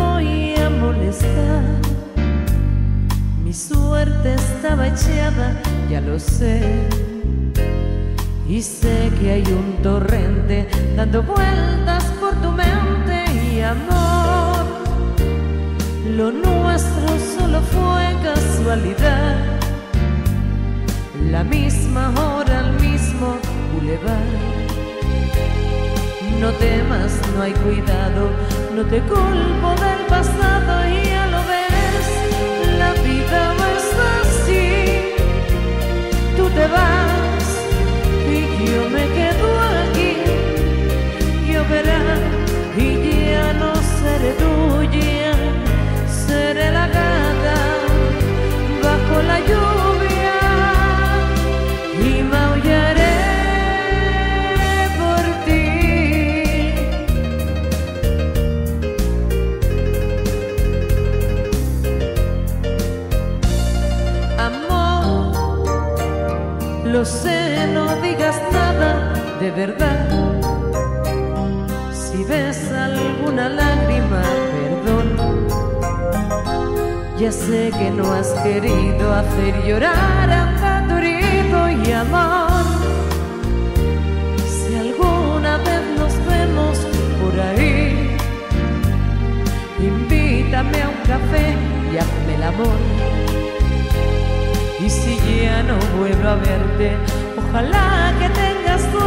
voy a molestar. Mi suerte estaba echada, ya lo sé. Y sé que hay un torrente dando vueltas por tu mente y amor. Lo nuestro solo fue casualidad. La misma hora, el mismo bulevar. No temas, no hay cuidado, no te culpo del pasado lo sé, no digas nada de verdad. Si ves alguna lágrima, perdón. Ya sé que no has querido hacer llorar a herido y amor. Si alguna vez nos vemos por ahí, invítame a un café y hazme el amor. Si ya no vuelvo a verte, ojalá que tengas tu